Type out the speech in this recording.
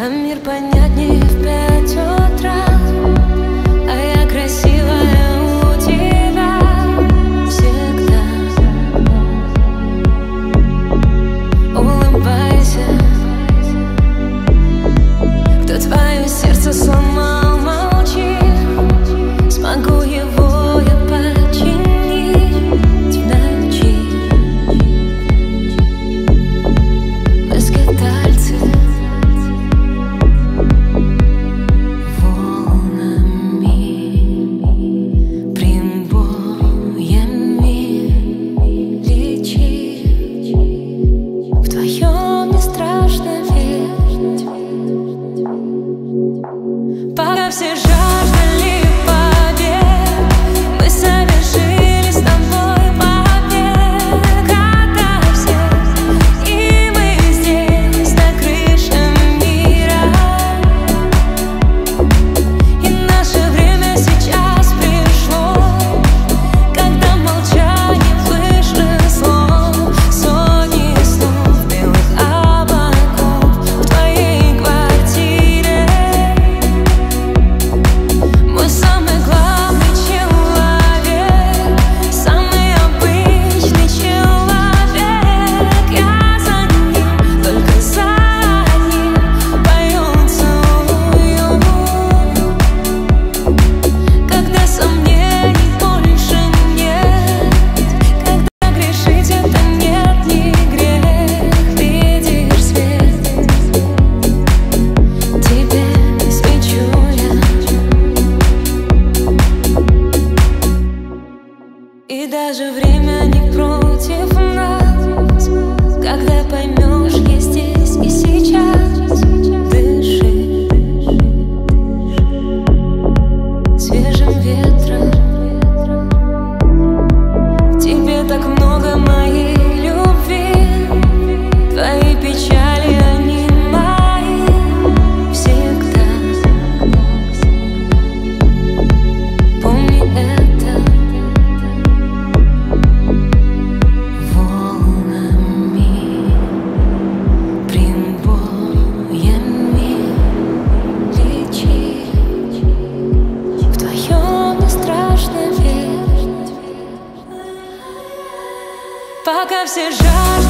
А мир понятнее в пятеро И даже время не против нас, когда поймем. пока все жаждут.